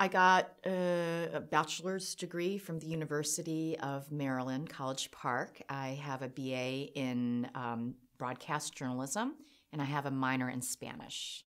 I got a, bachelor's degree from the University of Maryland, College Park. I have a BA in um, broadcast journalism, and I have a minor in Spanish.